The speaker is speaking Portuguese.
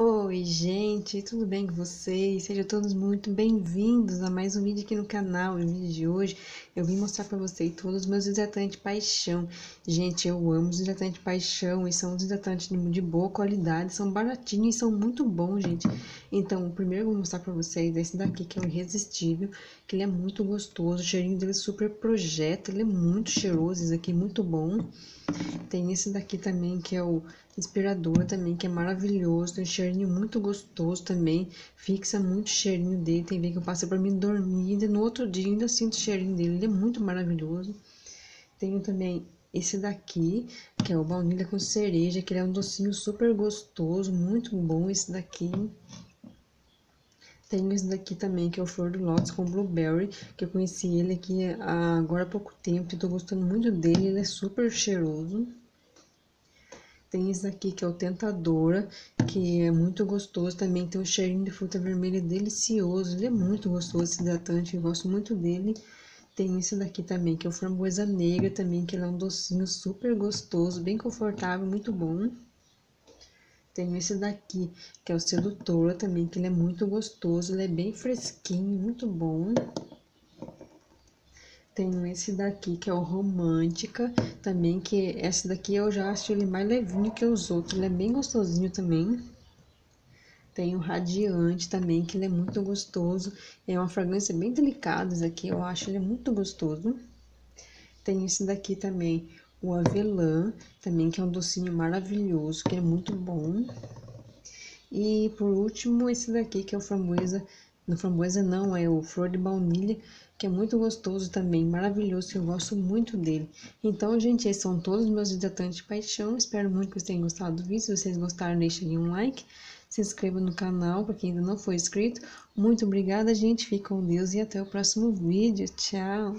Oi, gente, tudo bem com vocês? Sejam todos muito bem-vindos a mais um vídeo aqui no canal. No vídeo de hoje eu vim mostrar para vocês todos os meus hidratantes paixão. Gente, eu amo os hidratantes paixão e são os hidratantes de boa qualidade, são baratinhos e são muito bons, gente. Então, o primeiro que eu vou mostrar para vocês é esse daqui, que é o Irresistível, que ele é muito gostoso, o cheirinho dele super projeta, ele é muito cheiroso, esse aqui é muito bom. Tem esse daqui também, que é o inspirador também, que é maravilhoso, tem um cheirinho muito gostoso também, fixa muito cheirinho dele, tem vezes que eu passei para mim dormir, e no outro dia ainda sinto o cheirinho dele, ele é muito maravilhoso. Tenho também esse daqui, que é o baunilha com cereja, que ele é um docinho super gostoso, muito bom esse daqui. Tenho esse daqui também, que é o Flor do Lótus com Blueberry, que eu conheci ele aqui agora há pouco tempo e tô gostando muito dele, ele é super cheiroso. Tem esse daqui que é o Tentadora, que é muito gostoso também, tem um cheirinho de fruta vermelha delicioso, ele é muito gostoso esse hidratante, eu gosto muito dele. Tem esse daqui também, que é o Framboesa Negra também, que ele é um docinho super gostoso, bem confortável, muito bom. Tenho esse daqui, que é o Sedutora também, que ele é muito gostoso, ele é bem fresquinho, muito bom. Tenho esse daqui, que é o Romântica, também, que esse daqui eu já acho ele mais levinho que os outros, ele é bem gostosinho também. Tem o Radiante também, que ele é muito gostoso, é uma fragrância bem delicada, esse aqui eu acho ele muito gostoso. Tem esse daqui também, o avelã, também que é um docinho maravilhoso, que é muito bom. E por último, esse daqui que é o framboesa, não framboesa não, é o flor de baunilha, que é muito gostoso também, maravilhoso, eu gosto muito dele. Então, gente, esses são todos os meus hidratantes de paixão, espero muito que vocês tenham gostado do vídeo, se vocês gostaram, deixem um like, se inscreva no canal, para quem ainda não foi inscrito. Muito obrigada, gente, fique com Deus e até o próximo vídeo, tchau!